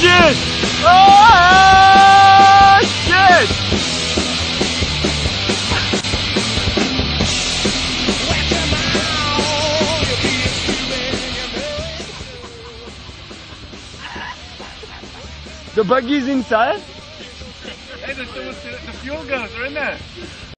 Shit! Oh, shit! The buggy's inside? Hey, the, the, the fuel guns are in there.